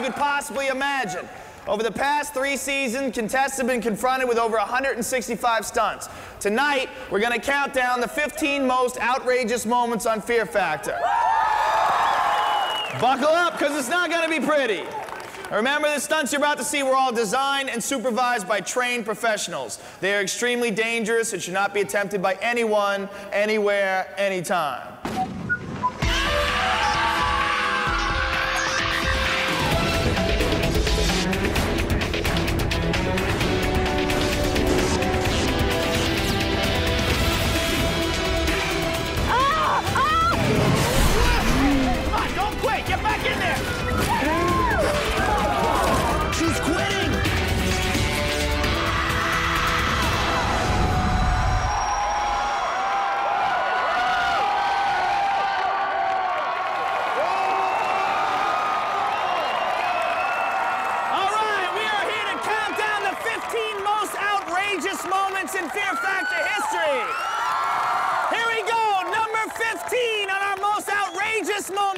you could possibly imagine. Over the past three seasons, contestants have been confronted with over 165 stunts. Tonight, we're going to count down the 15 most outrageous moments on Fear Factor. Buckle up, because it's not going to be pretty. Remember, the stunts you're about to see were all designed and supervised by trained professionals. They are extremely dangerous and should not be attempted by anyone, anywhere, anytime.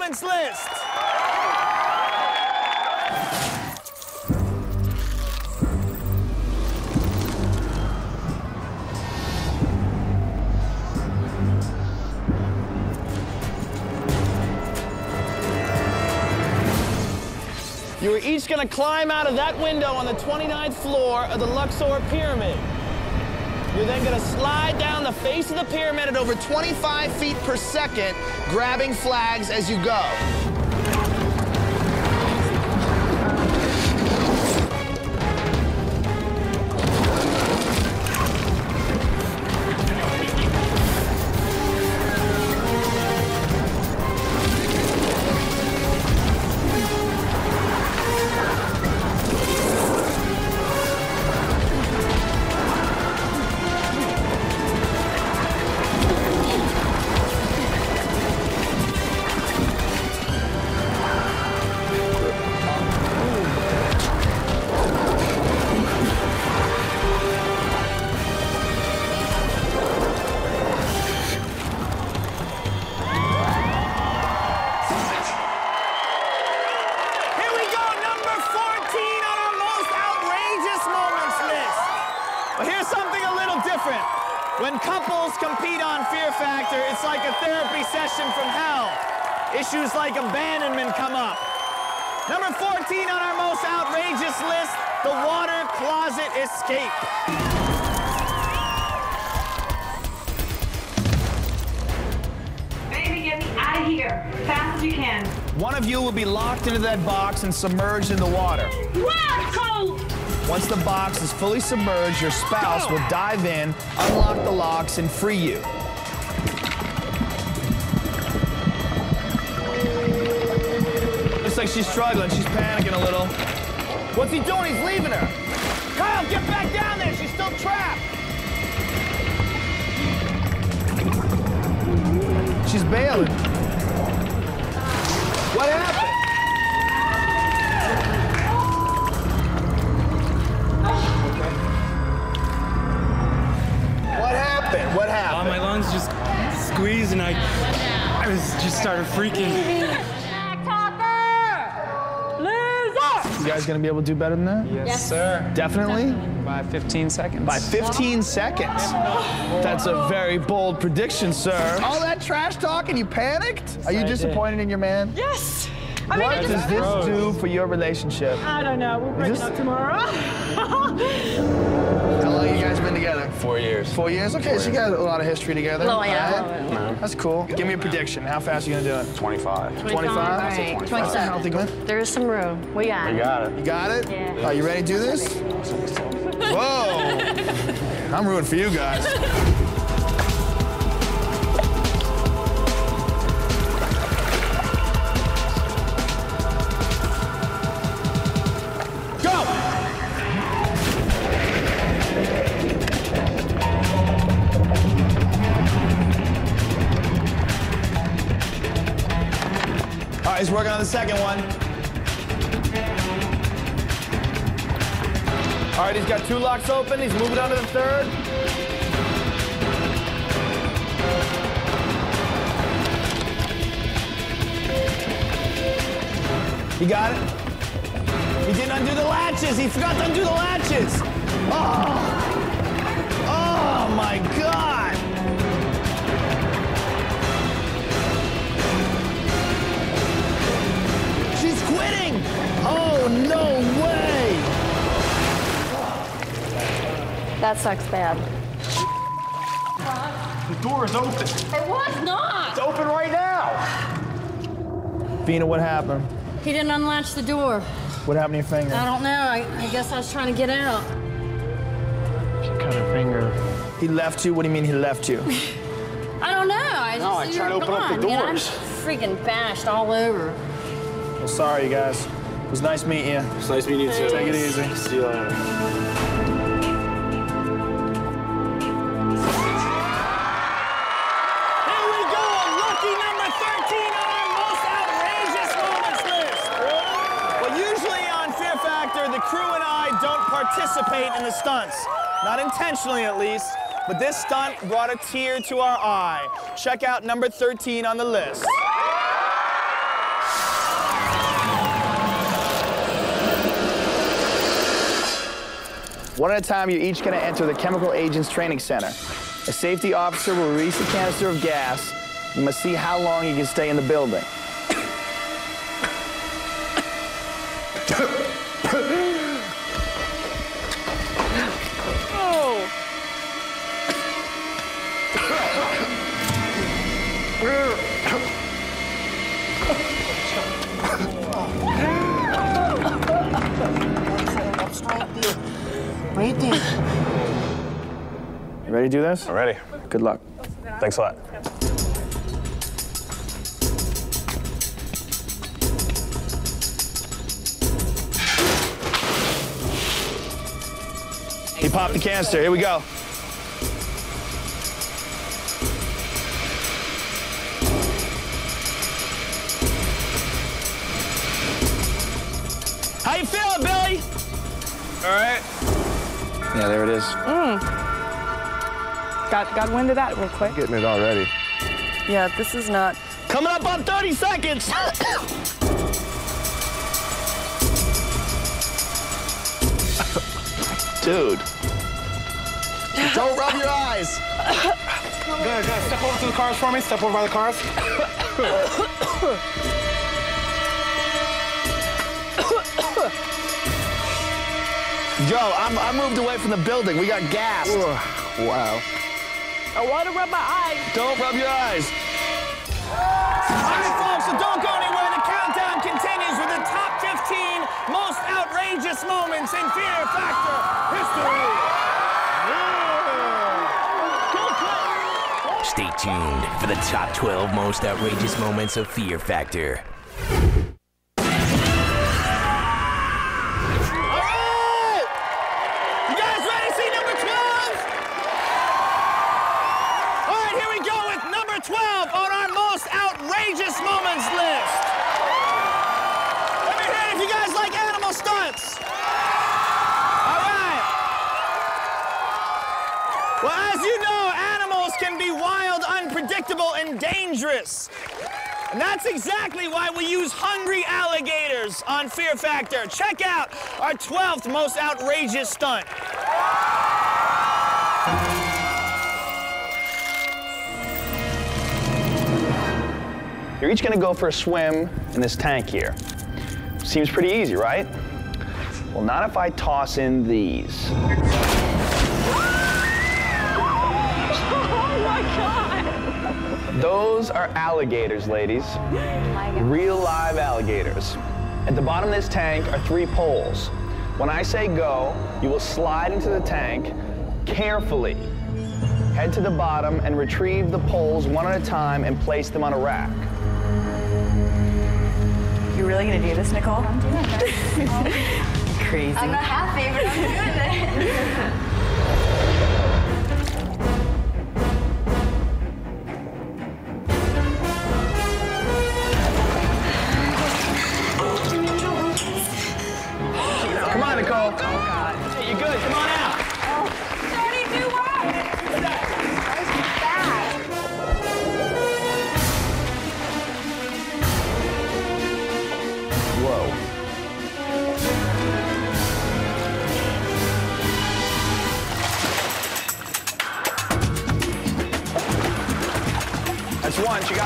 List. You are each gonna climb out of that window on the 29th floor of the Luxor Pyramid. You're then gonna slide down the face of the pyramid at over 25 feet per second, grabbing flags as you go. Issues like abandonment come up. Number 14 on our most outrageous list, the water closet escape. Baby, get me out of here. Fast as you can. One of you will be locked into that box and submerged in the water. Wow, Once the box is fully submerged, your spouse will dive in, unlock the locks, and free you. Like she's struggling. She's panicking a little. What's he doing? He's leaving her. Kyle, get back down there. She's still trapped. She's bailing. What happened? What happened? What Uh, happened? my lungs just squeezed and I, I was just started freaking. You guys gonna be able to do better than that? Yes, sir. Definitely? By 15 seconds. By 15 seconds. That's a very bold prediction, sir. All that trash talk and you panicked? Are you I did. disappointed in your man? Yes. I mean, What it does just, this do for your relationship? I don't know. We're breaking this- up tomorrow. Four years. Four years? Okay, so you got a lot of history together. Oh, yeah. All right. That's cool. Give me a prediction. How fast are you gonna do it? 25. 25? All right, That's a 27. healthy good. There is some room. We got I it. got it. You got it? Yeah. Are you ready to do this? Whoa! I'm rooting for you guys. The second one. All right, he's got two locks open. He's moving on to the third. You got it? He didn't undo the latches. He forgot to undo the latches. Oh. Oh my God. That sucks bad. The door is open. It was not. It's open right now. Vina, what happened? He didn't unlatch the door. What happened to your finger? I don't know. I, I guess I was trying to get out. She cut her finger. He left you? What do you mean he left you? I don't know. I just No, I tried to open up the gone. Man, I'm doors. freaking bashed all over. well, sorry, you guys. It was nice meeting you. It's nice meeting you too. Take it easy. See you later. Participate in the stunts. Not intentionally, at least. But this stunt brought a tear to our eye. Check out number 13 on the list. One at a time, you're each to enter the Chemical Agents Training Center. A safety officer will release a canister of gas. You must see how long you can stay in the building. Ready to do this? I'm ready. Good luck. Thanks a lot. He popped the canister. Here we go. How you feeling, Billy? All right. Yeah, there it is. Mm. Got got wind of that real quick. Getting it already. Yeah, this is not. Coming up on 30 seconds. Dude. Don't rub your eyes. Good, good. Step over to the cars for me. Step over by the cars. Joe, I'm, I moved away from the building. We got gas. Wow. I want to rub my eyes. Don't rub your eyes. All right, folks, so don't go anywhere. The countdown continues with the top 15 most outrageous moments in Fear Factor history. Stay tuned for the top 12 most outrageous moments of Fear Factor. And that's exactly why we use hungry alligators on Fear Factor. Check out our 12th most outrageous stunt. You're each gonna go for a swim in this tank here. Seems pretty easy, right? Well, not if I toss in these. Those are alligators, ladies. Real live alligators. At the bottom of this tank are three poles. When I say go, you will slide into the tank carefully. Head to the bottom and retrieve the poles one at a time and place them on a rack. You're really gonna do this, Nicole? I'm doing it. Crazy. I'm not happy, but I'm doing it.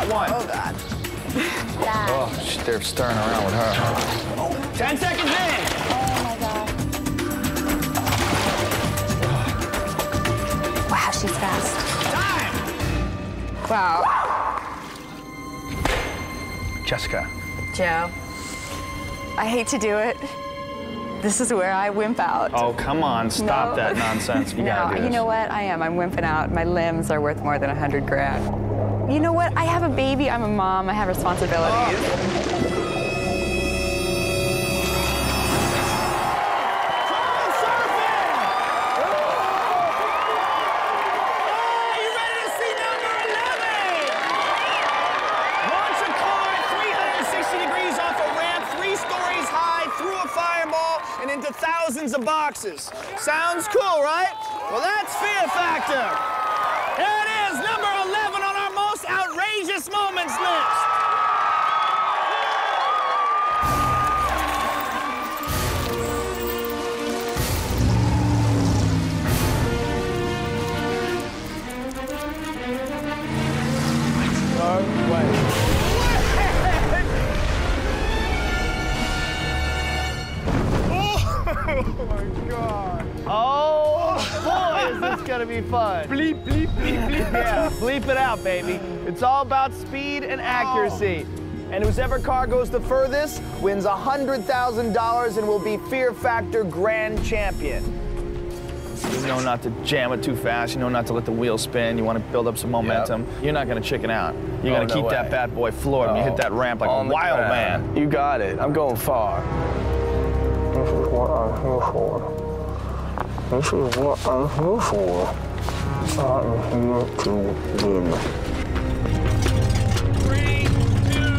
Got one. Oh, God. Oh, sh- they're stirring around with her. 10 seconds in. Oh, my God. Wow, she's fast. Time. Wow. Jessica. Joe, I hate to do it. This is where I wimp out. Oh, come on. Stop No. that nonsense. You no, gotta do this. you know what? I am. I'm wimping out. My limbs are worth more than a hundred grand. You know what? I have a baby. I'm a mom. I have responsibilities. Oh, you ready to see number 11? Launch a car 360 degrees off a ramp, three stories high, through a fireball, and into thousands of boxes. Sounds cool, right? Well, that's Fear Factor. Outrageous moments. Oh is this gonna be fun. Bleep, bleep, bleep, bleep. Yeah, bleep it out, baby. It's all about speed and accuracy. Oh. And whoever car goes the furthest wins $100,000 and will be Fear Factor Grand Champion. You know not to jam it too fast. You know not to let the wheel spin. You want to build up some momentum. You're not going to chicken out. You're Oh, going to no keep that bad boy floored when you hit Oh, that ramp like on a wild ground. man. You got it. I'm going far. This is what I'm here for. This is what I'm here for. I'm here to win. Three, two,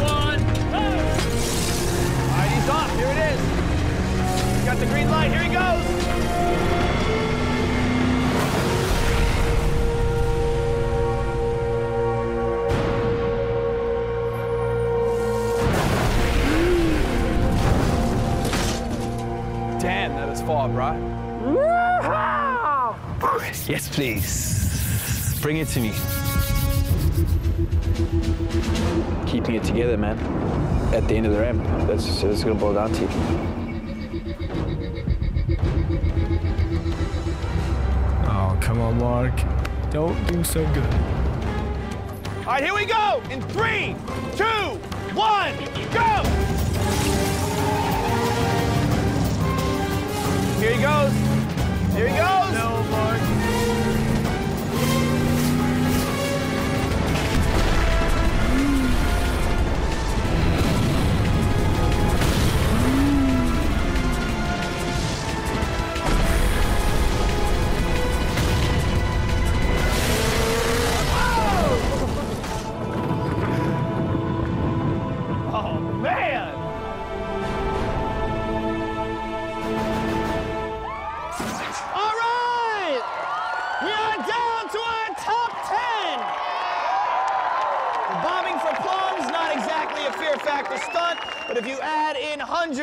one, go! All right, he's off. Here it is. He's got the green light. Here he goes. Damn, that is far, bro. Yes, please. Bring it to me. Keeping it together, man. At the end of the ramp. That's that's what it's gonna boil down to. Oh, come on, Mark. Don't do so good. All right, here we go. In three, two, one, go! Here he goes. Here he goes.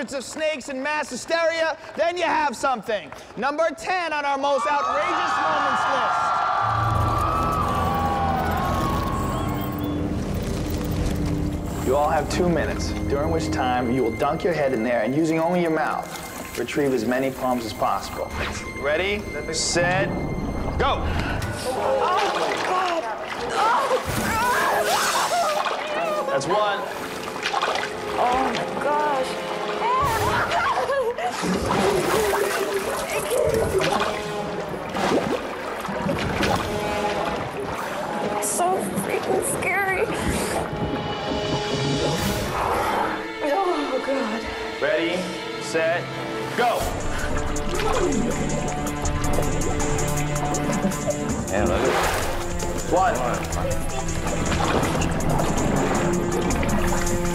Hundreds of snakes and mass hysteria, then you have something. Number 10 on our most outrageous moments list. You all have two minutes, during which time you will dunk your head in there and using only your mouth, retrieve as many palms as possible. Ready, set, go. Oh, That's one. Oh my gosh. So freaking scary. Oh god. Ready, set, go. One. You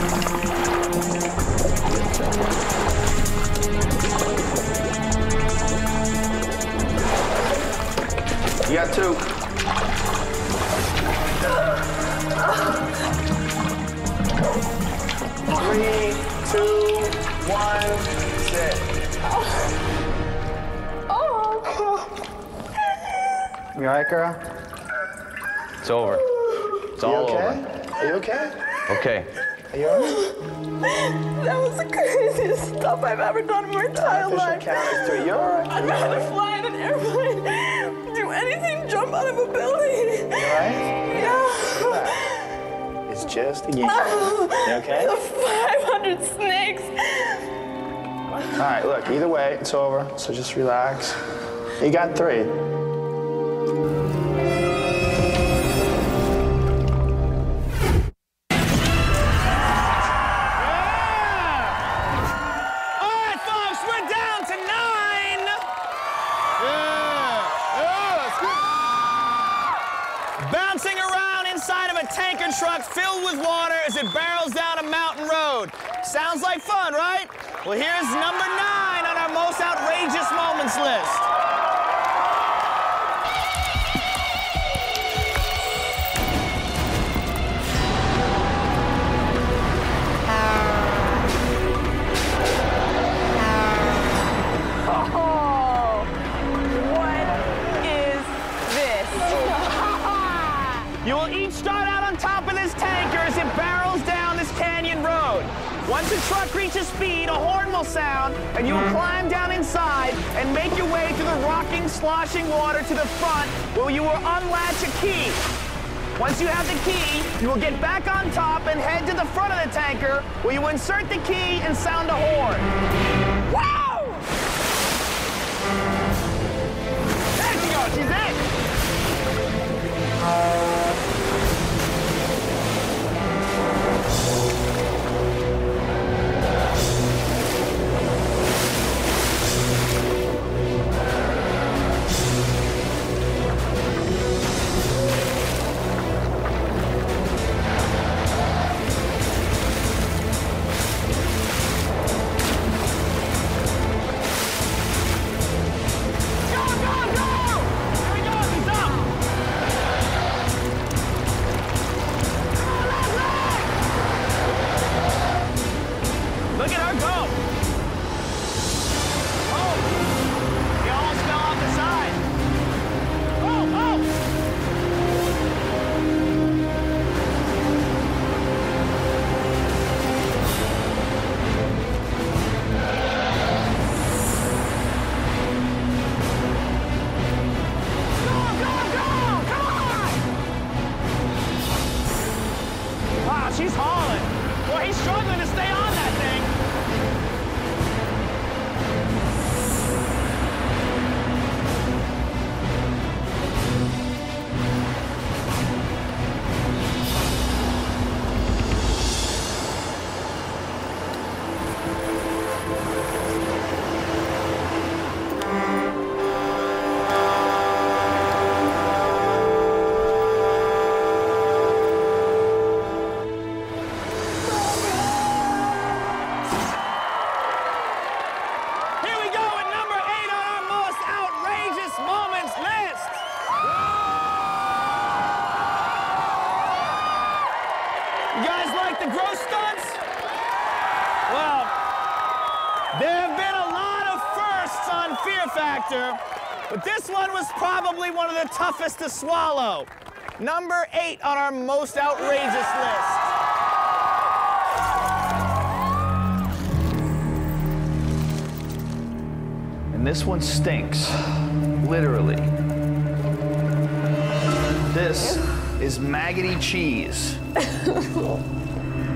okay? Okay. Are you alright? that was the craziest stuff I've ever done in my entire Official life. count is three. You alright? I'd rather fly in an airplane, do anything, jump out of a building. You alright? Yeah. It's just a game. You okay? 500 snakes. Alright, look, either way, it's over, so just relax. You got three. Well, here's number nine on our most outrageous moments list. Sound, and you will mm. climb down inside and make your way through the rocking, sloshing water to the front, where you will unlatch a key. Once you have the key, you will get back on top and head to the front of the tanker, where you insert the key and sound a horn. Wow! There she goes, she's in! Factor, but this one was probably one of the toughest to swallow. Number eight on our most outrageous list. And this one stinks. Literally. This is maggoty cheese.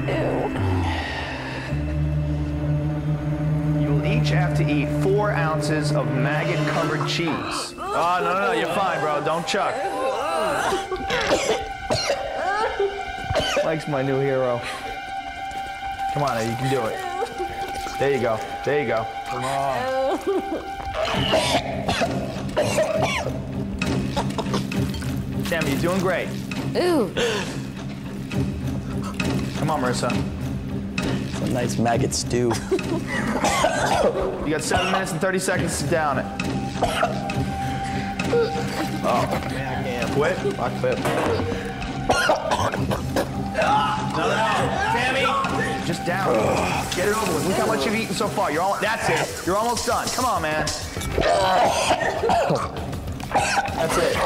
You each have to eat four ounces of maggot covered cheese. Oh, no, no, no, you're fine, bro. Don't chuck. Mike's my new hero. Come on, Eddie, you can do it. There you go. There you go. Come on. Tammy, you're doing great. Ooh. Come on, Marissa. A nice maggot stew. You got seven minutes and 30 seconds to down it. Oh, man, I can't. Quit? I quit. No, no, Tammy, Just down. Get it over with. Look how much you've eaten so far. You're all. That's it. You're almost done. Come on, man. That's it.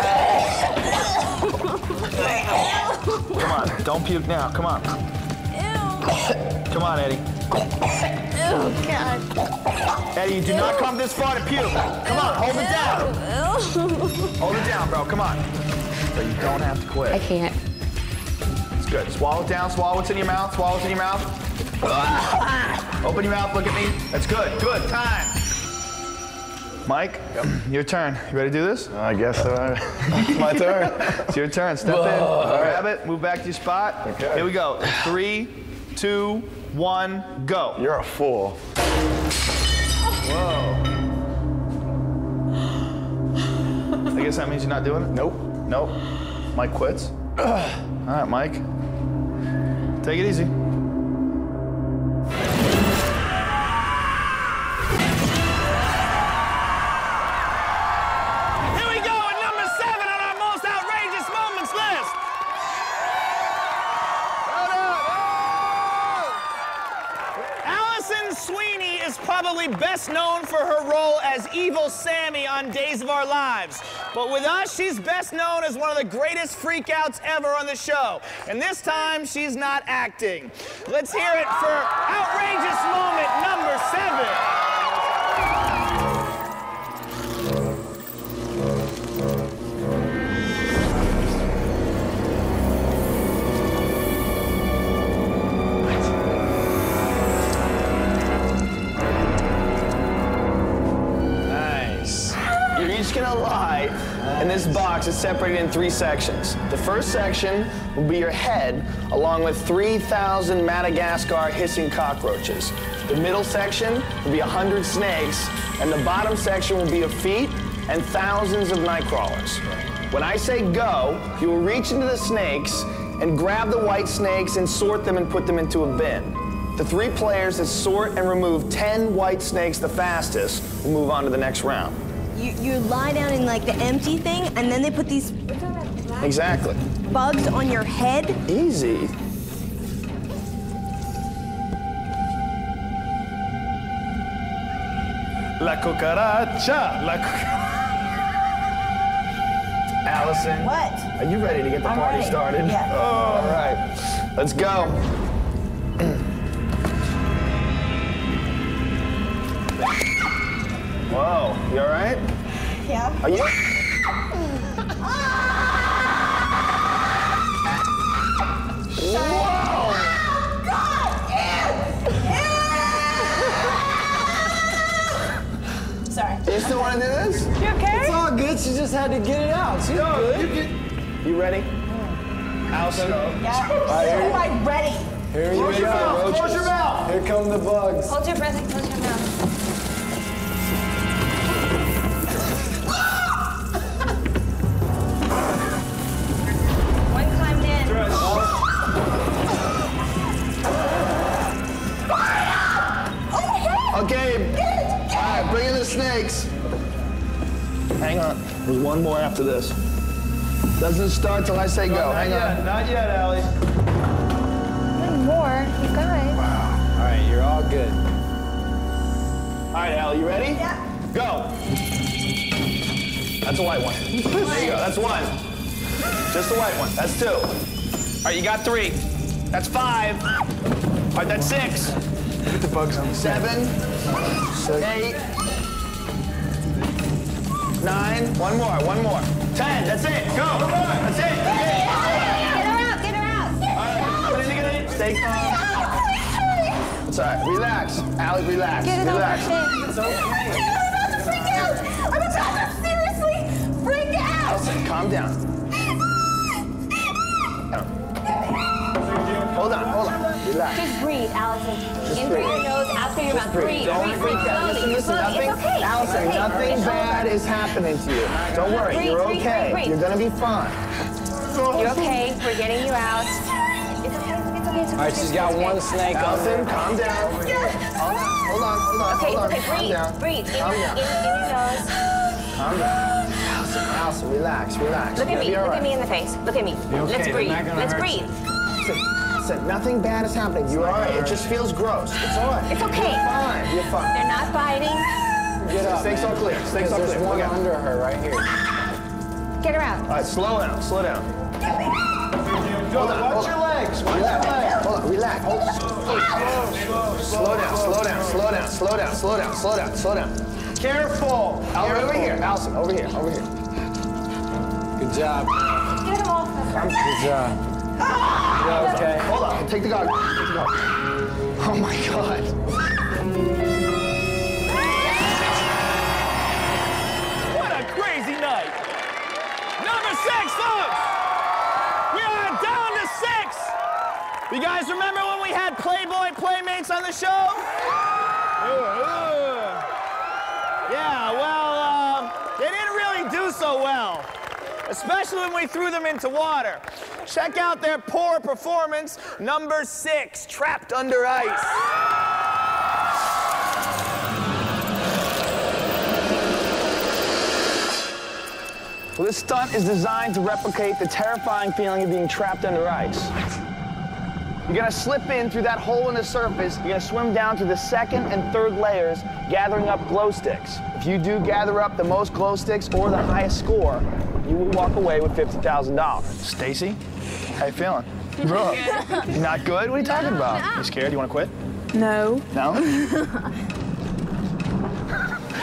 Come on. Don't puke now. Come on. Come on, Eddie. Oh, God. Eddie, you do not come this far to puke. Come on, hold it down. Hold it down, bro. Come on. So you don't have to quit. I can't. It's good. Swallow it down. Swallow what's in your mouth. Swallow what's in your mouth. Open your mouth. Look at me. That's good. Good. Time. Mike, your turn. You ready to do this? I guess so. it's my turn. It's your turn. Step in. Grab it. Move back to your spot. Okay. Here we go. Three, two, one, go. You're a fool. Whoa. I guess that means you're not doing it? Nope. Nope. Mike quits. All right, Mike. Take it easy. Probably best known for her role as Evil Sami on Days of Our Lives. But with us, she's best known as one of the greatest freakouts ever on the show. And this time, she's not acting. Let's hear it for outrageous moment number seven. Separated in three sections. The first section will be your head, along with 3,000 Madagascar hissing cockroaches. The middle section will be 100 snakes, and the bottom section will be your feet and thousands of night crawlers. When I say go, you will reach into the snakes and grab the white snakes and sort them and put them into a bin. The three players that sort and remove 10 white snakes the fastest will move on to the next round. You, lie down in like the empty thing, and then they put these Exactly. bugs on your head. Easy. La cucaracha. La cucaracha. Alison. What? Are you ready to get the I'm party ready. started? Yeah. All right. Let's go. Whoa. You all right? Yeah. Are you? Whoa! Sorry. You still want to do this? You okay? It's all good. She just had to get it out. She's good. You ready? Alison? Yeah. right, here- Am I ready? Here you Close your go, mouth, close your mouth. Here come the bugs. Hold your breath and close your snakes. Hang on. There's one more after this. Doesn't start till I say go. Hang on. Not yet, Allie. One more. You guys. All right, you're all good. All right, Allie, you ready? Yeah. Go. That's a white one. There you go. That's one. Just a white one. That's two. All right, you got three. That's five. All right, that's six. Look at the bugs on the Seven. Eight. Nine. One more. One more. Ten. That's it. Go. That's it. Get her out. Get her out. All right. Put it together. Stay calm. It's all right. Relax. Allie, relax. Get it relax. out. It's okay. I'm about to freak out. I'm about to seriously freak out. Alison, calm down. Hold on, hold on. Relax. Just breathe, Alison. In through your nose, out through your mouth. Breathe. Don't breathe, freak breathe out. slowly. Listen, listen, slowly. nothing, It's okay. Alison, it's okay. nothing It's bad over. is happening to you. Don't worry, Breathe, you're breathe, okay. breathe, breathe. You're gonna be fine. You're okay. We're getting you out. It's okay. It's okay. It's okay. It's All right, she's got one snake on Alison, calm down. Hold on, hold on, hold on, Okay, hold on. okay, Calm breathe, down. breathe. Calm down. in your nose. Calm down. Alison, Alison, relax, relax. Look at me. Look right. at me in the face. Look at me. okay? Let's breathe. Let's breathe. Sit, Listen, nothing bad is happening. You're all right. It just feels gross. It's all right. It's okay. You're fine. You're fine. They're not biting. Get up. Snakes all clear. Snakes all There's one Look out. under her right here. Get around. All right, slow down. Slow down. Hold on. Watch your legs. Watch Relax. your legs. Hold on. Relax. Hold on. Slow down. Slow down. Slow down. Slow down. Slow down. Slow down. Slow down. Careful. Al- Over here. Alison. Over here. Over here. Good job. Get him off of her. Good job. You okay? Hold on. Take the goggle. Take the goggle. Oh my God. What a crazy night. Number six, folks. We are down to six. You guys remember when we had Playboy Playmates on the show? Yeah, well, um, they didn't really do so well, especially when we threw them into water. Check out their poor performance, number six, Trapped Under Ice. Well, this stunt is designed to replicate the terrifying feeling of being trapped under ice. You're gonna slip in through that hole in the surface. You're gonna swim down to the second and third layers, gathering up glow sticks. If you do gather up the most glow sticks or the highest score, you will walk away with $50,000. Stacy, how you feeling? Bro, not good? What are you talking about? You scared? You want to quit? No. No?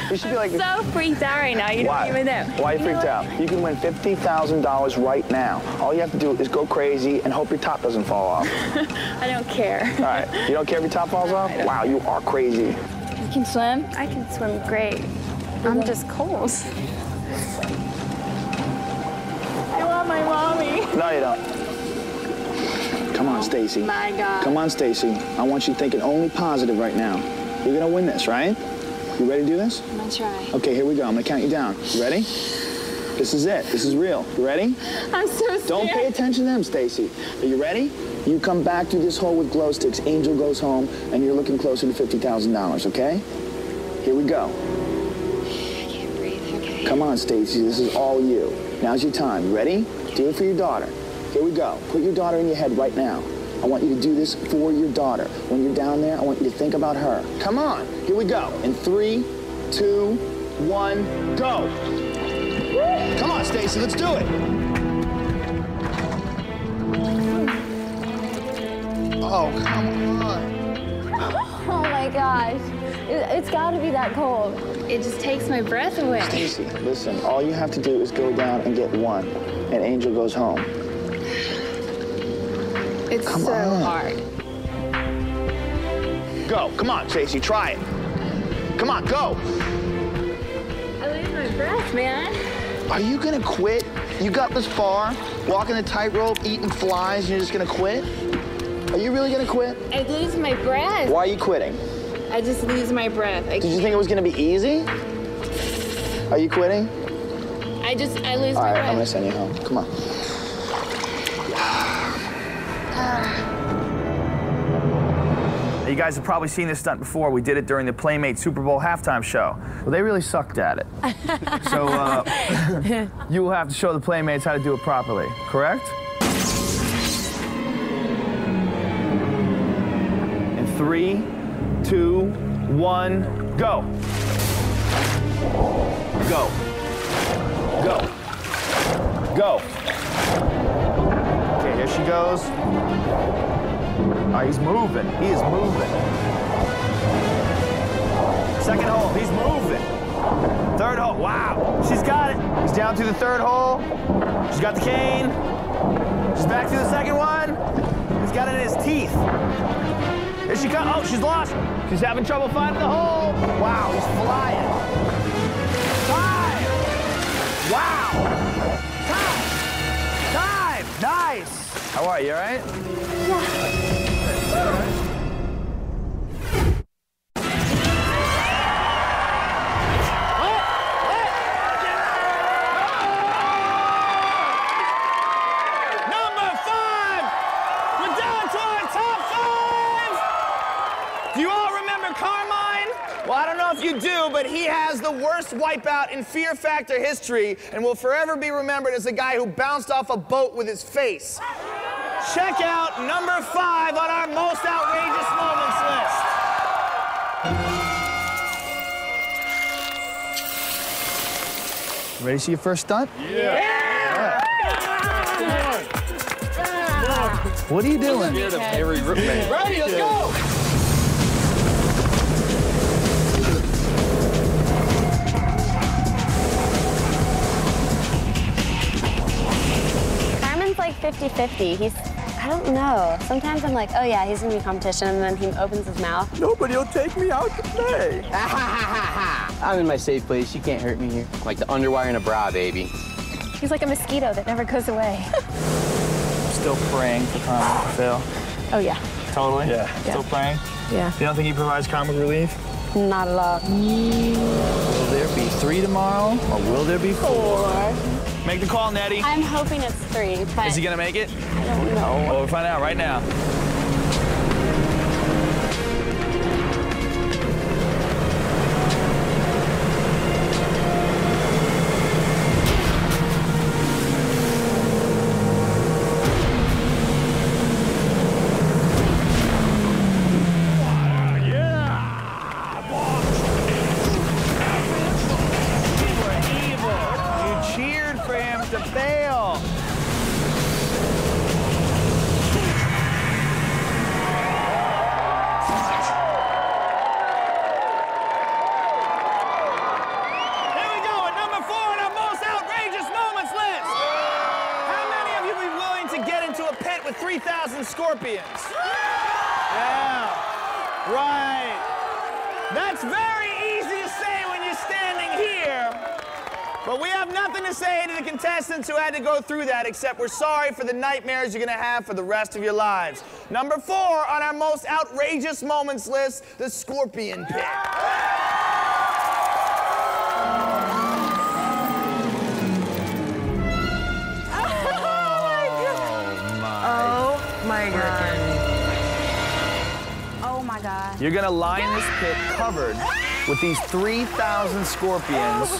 You should be like, So freaked out right now. You why? don't even know. Why are you freaked out? You can win $50,000 right now. All you have to do is go crazy and hope your top doesn't fall off. I don't care. All right, you don't care if your top falls off? Wow, you are crazy. You can swim? I can swim great. I'm just cold. I want my mommy. No, you don't. Come on, Stacy. My God. Come on, Stacy. I want you thinking only positive right now. You're gonna win this, right? You ready to do this? I'm gonna try. Okay, here we go. I'm gonna count you down. You ready? This is it. This is real. You ready? I'm so scared. Don't pay attention to them, Stacy. Are you ready? You come back through this hole with glow sticks. Angel goes home, and you're looking closer to fifty thousand dollars. Okay? Here we go. I can't breathe. Okay. Come on, Stacy. This is all you. Now's your time. Ready? Do it for your daughter. Here we go. Put your daughter in your head right now. I want you to do this for your daughter. When you're down there, I want you to think about her. Come on. Here we go. In three, two, one, go. Come on, Stacy. Let's do it. Oh, come on. Oh my gosh. It, it's gotta be that cold. It just takes my breath away. Stacy, listen. All you have to do is go down and get one, and Angel goes home. It's Come so on. hard. Go. Come on, Stacy. Try it. Come on, go. I lose my breath, man. Are you gonna quit? You got this far, walking the tightrope, eating flies, and you're just gonna quit? Are you really gonna quit? I lose my breath. Why are you quitting? I just lose my breath. I, Did you think it was gonna be easy? Are you quitting? I just, I lose All my right, I'm gonna send you home. Come on. You guys have probably seen this stunt before. We did it during the Playmate Super Bowl halftime show. Well, they really sucked at it. so uh, you will have to show the Playmates how to do it properly, correct? In three, two, one, go. Go. Go. Go. Okay, here she goes. Oh, he's moving. He is moving. Second hole, he's moving. Third hole, wow. She's got it. He's down to the third hole. She's got the cane. She's back to the second one. He's got it in his teeth. Is she comes. Oh, she's lost. She's having trouble finding the hole. Wow, he's flying. Time. Wow. Time. Time. Nice. How are you, all right? Number Carmine? Well, I don't know if you do, but he has the worst wipeout in Fear Factor history and will forever be remembered as the guy who bounced off a boat with his face. Check out number five on our most outrageous moments list. Ready to see your first stunt? Yeah. What are you doing? Harry Ripman. Ready, let's go! Like 50-50. He's, I don't know. Sometimes I'm like, oh yeah, he's gonna be competition, and then he opens his mouth. Nobody will take me out to play. I'm in my safe place. You can't hurt me here. Like the underwire in a bra, baby. He's like a mosquito that never goes away. Still praying for Carmen to fail. oh yeah, Totally? Yeah. yeah. Still praying? yeah. You don't think he provides comic relief? Not a lot. Will there be three tomorrow, or will there be four? Make the call, Nettie. I'm hoping it's three, but Is he gonna make it? I don't know. Well, we'll find out right now. To go through that, except we're sorry for the nightmares you're gonna have for the rest of your lives. Number four on our most outrageous moments list, the scorpion pit. Oh my god. Oh my god. You're gonna lie in this pit covered with these 3,000 scorpions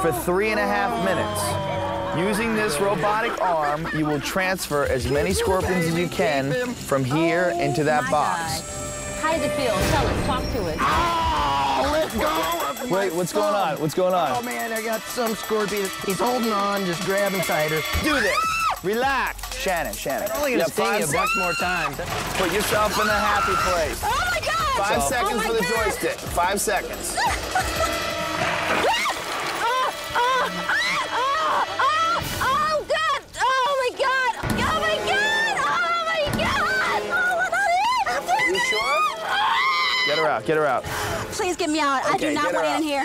for three and a half minutes. Using this robotic arm, you will transfer as many scorpions as you can from here into that oh box. How did it feel? Tell us. Talk to us. Ah, oh, let go of Wait, what's going on? What's going on? Oh man, I got some scorpion. He's holding on, just grabbing tighter. Do this. Relax. Shannon, Shannon. I'm only You gonna sting you a bunch more times. Put yourself in a happy place. Oh my god! Five Oh seconds my for the God. joystick. Five seconds. out. Get her out. Please get me out. I do not get her want out. in here.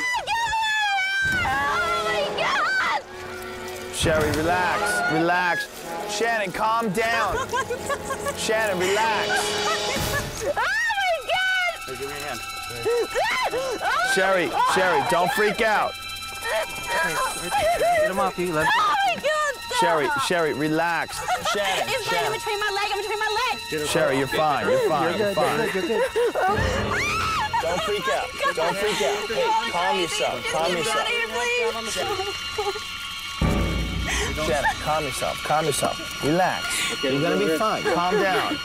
Oh my god! Sherry, relax. Relax. Shannon, calm down. Shannon, relax. Oh my god! Give me a hand. Oh Sherry, Sherry, don't freak out. Get him off you. Let Oh my god! Sherry, ah. Sherry, relax. Sherry, It's right in between my leg. I'm between my legs. Sherry, you're fine. You're fine. You're fine. Ah! Don't freak out. Don't freak out. Hey, calm yourself. Calm yourself. Sherry, calm yourself. Calm yourself. Relax. You're gonna be fine. Calm down.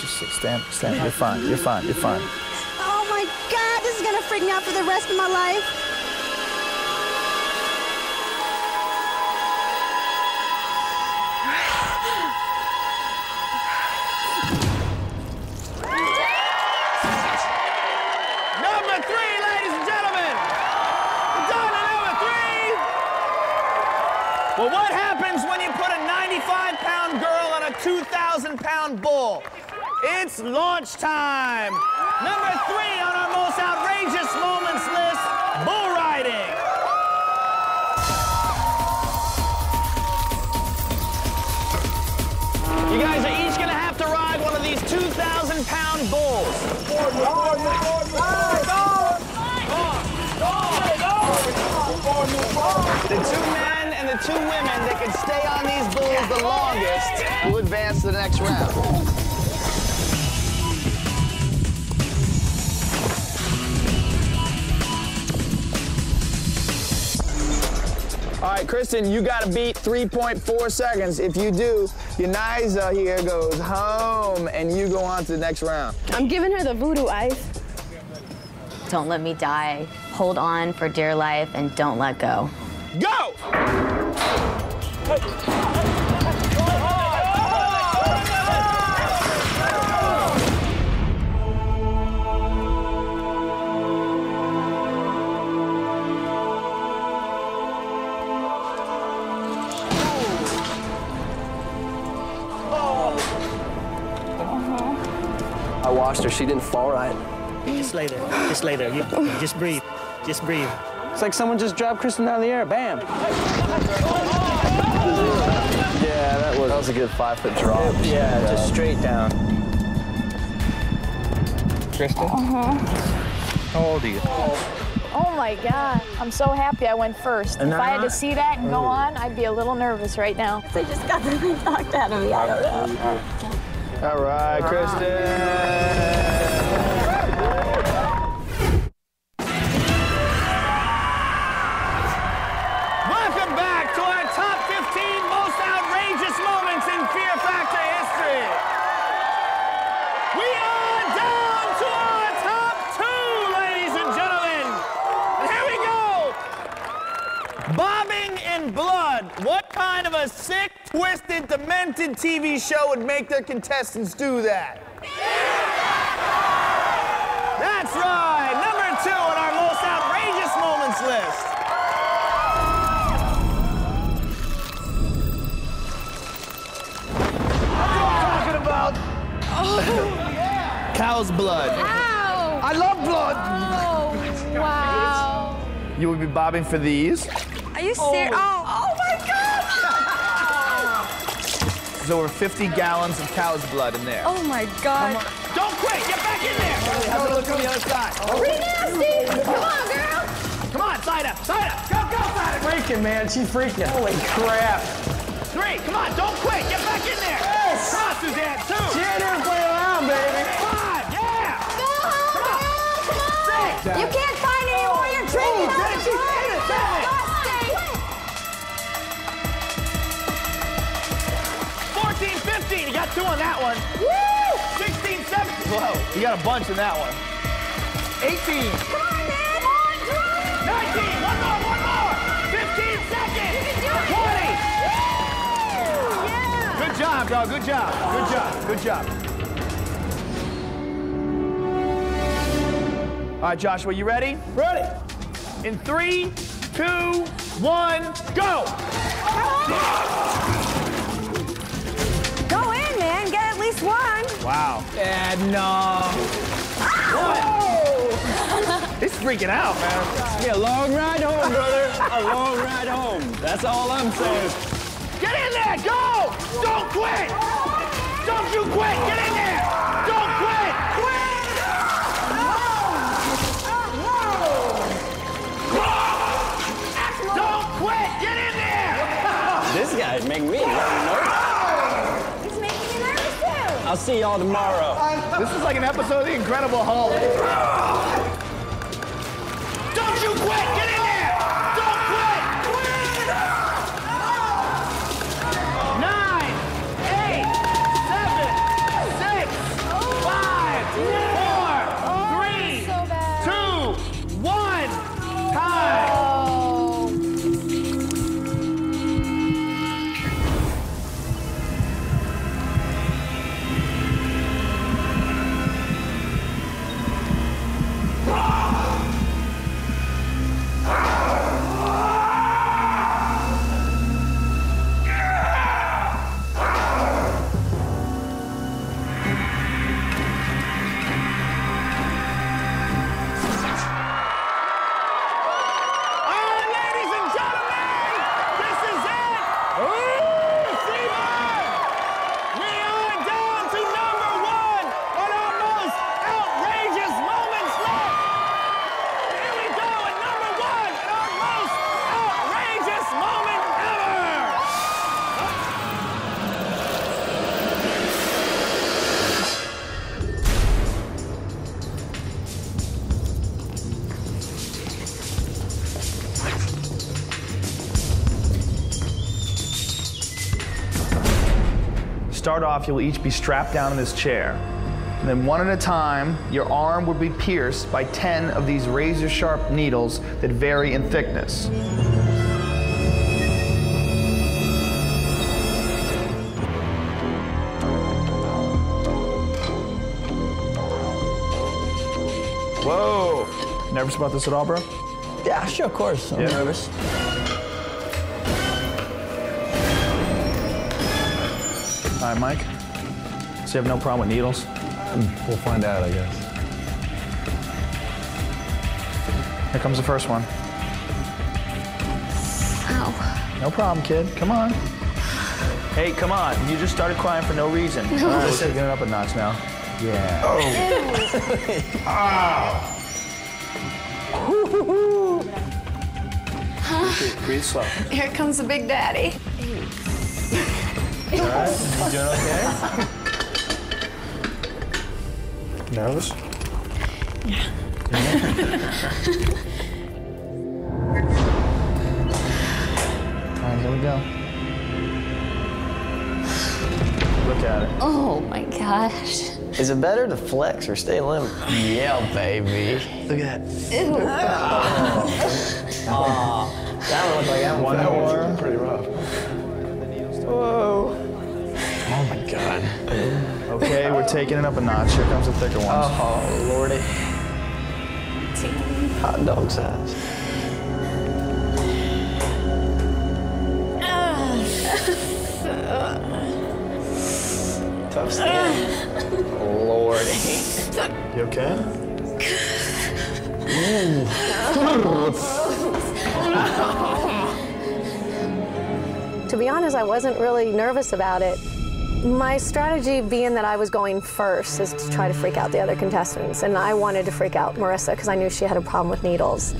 Just sit- stand, stand. You're fine. You're fine. You're fine. Oh my god, this is gonna freak me out for the rest of my life. 2,000 bull? It's launch time. Number three on our most outrageous moments list bull riding. You guys are each gonna have to ride one of these 2,000 pound bulls. The two men the two women that can stay on these bulls the longest will advance to the next round. All right, Kristen, you got to beat 3.4 seconds. If you do, your Niza here goes home, and you go on to the next round. I'm giving her the voodoo ice. Don't let me die. Hold on for dear life and don't let go. Go! I washed her. She didn't fall right. Just lay there. Just lay there. You, just breathe. Just breathe. It's like someone just dropped Kristen out of the air. Bam. Yeah, that was. That was a good five foot drop. Yeah, just straight down. Kristen? Uh-huh. How old are you? Oh my God. I'm so happy I went first. And if I had to see that and go on, I'd be a little nervous right now. They just got the thing knocked out of me. I don't know. All right, Kristen. Demented TV show would make their contestants do that? That's right. Number two on our most outrageous moments list. talking about. Cow's blood. Ow! I love blood. Oh, wow. You would be bobbing for these. Are you serious? Oh. There's over 50 gallons of cow's blood in there. Oh my God. Don't quit. Get back in there. How's it look on the other side? Pretty nasty. Come on, girl. Come on, side up, side up. Go, go, side up. Freaking, man. She's freaking. Holy crap. Three. Come on, don't quit. Get back in there. Yes. Come on, Suzanne. Two. She ain't here to play around, baby. Five. Yeah. Go home, girl. Come on. Six. You can't find any more. You're drinking Oh, out of she's the got two on that one. Woo! 16, 17. Whoa. You got a bunch in that one. 18. Come on, man. Come on, girl. 19. One more, one more. 15 seconds. You can do 20. Woo! Yeah. Good job, dog. Good job. Good job. Good job. All right, Joshua, you ready? Ready. In three, two, one, go! Go No. He's freaking out, man. Yeah, a long ride home, brother. A long ride home. That's all I'm saying. Get in there! Go! Don't quit! Don't you quit! Get in there! Don't quit! Quit! Don't quit! Get in there! This guy's making me nervous. He's making me nervous too. I'll see y'all tomorrow. This is like an episode of The Incredible Hulk. Don't you quit! Get off, you'll each be strapped down in this chair. And then one at a time, your arm would be pierced by 10 of these razor sharp needles that vary in thickness. Whoa! Nervous about this at all, bro? Yeah, sure, of course. I'm Yeah. nervous. All right, Mike. So you have no problem with needles? We'll find out, I guess. Here comes the first one. Ow. No problem, kid. Come on. Hey, come on. You just started crying for no reason. No. All right, we're taking it up a notch now. Yeah. Oh. Breathe slow. Here comes the big daddy. All right. You doing okay? Nervous? Yeah. All right, here we go. Look at it. Oh my gosh. Is it better to flex or stay limp? Yeah, baby. Look at that. Ew. Oh. Aw, that one looked like that One one. more. Pretty rough. Whoa. Oh my god. Okay, we're taking it up a notch. Here comes the thicker ones. Oh, lordy. Hot dog size. Tough skin. Lordy. You okay? Be honest, I wasn't really nervous about it. My strategy, being that I was going first, is to try to freak out the other contestants. And I wanted to freak out Marissa because I knew she had a problem with needles.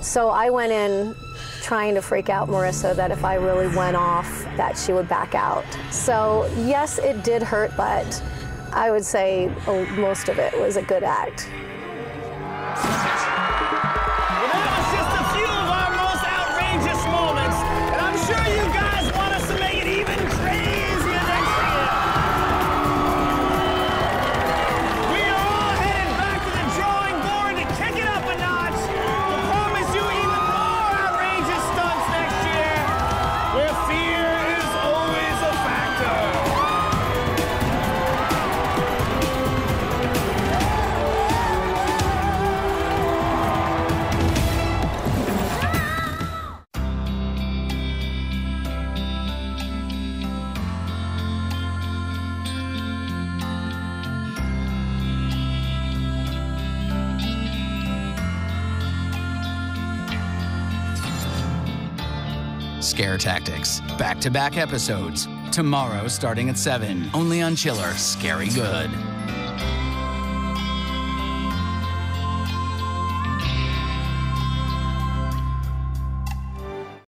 So I went in trying to freak out Marissa that if I really went off, that she would back out. So yes, it did hurt, but I would say oh, most of it was a good act. Back to back episodes. Tomorrow starting at 7. Only on Chiller. Scary Good.